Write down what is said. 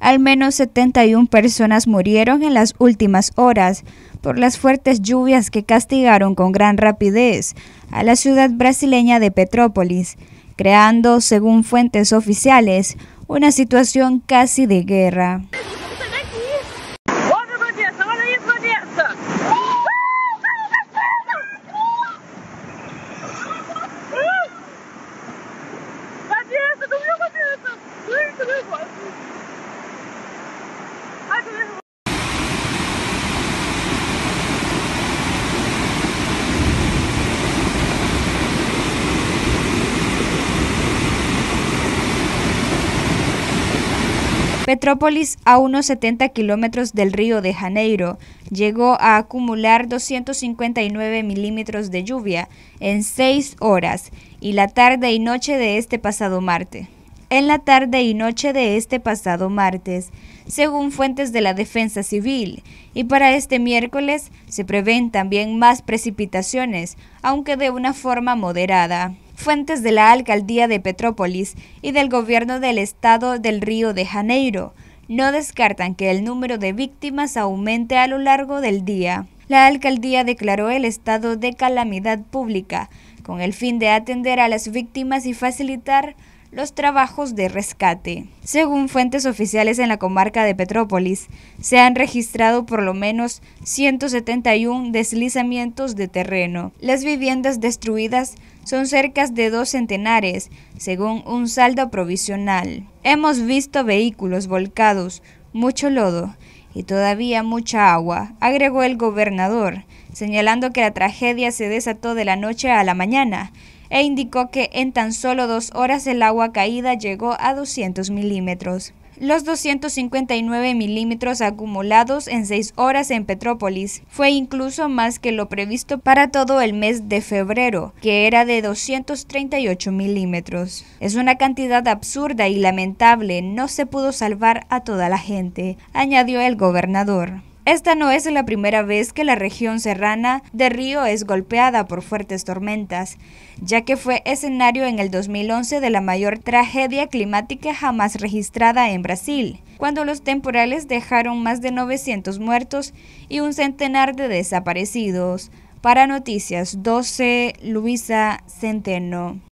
Al menos 71 personas murieron en las últimas horas por las fuertes lluvias que castigaron con gran rapidez a la ciudad brasileña de Petrópolis, creando, según fuentes oficiales, una situación casi de guerra. Petrópolis, a unos 70 kilómetros del río de Janeiro, llegó a acumular 259 milímetros de lluvia en seis horas y la tarde y noche de este pasado martes. En la tarde y noche de este pasado martes, según fuentes de la Defensa Civil, y para este miércoles se prevén también más precipitaciones, aunque de una forma moderada. Fuentes de la alcaldía de Petrópolis y del gobierno del estado del Río de Janeiro no descartan que el número de víctimas aumente a lo largo del día. La alcaldía declaró el estado de calamidad pública con el fin de atender a las víctimas y facilitar los trabajos de rescate. Según fuentes oficiales en la comarca de Petrópolis, se han registrado por lo menos 171 deslizamientos de terreno. Las viviendas destruidas son cerca de dos centenares, según un saldo provisional. Hemos visto vehículos volcados, mucho lodo y todavía mucha agua, agregó el gobernador, señalando que la tragedia se desató de la noche a la mañana e indicó que en tan solo dos horas el agua caída llegó a 200 milímetros. Los 259 milímetros acumulados en seis horas en Petrópolis fue incluso más que lo previsto para todo el mes de febrero, que era de 238 milímetros. Es una cantidad absurda y lamentable, no se pudo salvar a toda la gente, añadió el gobernador. Esta no es la primera vez que la región serrana de Río es golpeada por fuertes tormentas, ya que fue escenario en el 2011 de la mayor tragedia climática jamás registrada en Brasil, cuando los temporales dejaron más de 900 muertos y un centenar de desaparecidos. Para Noticias 12, Luisa Centeno.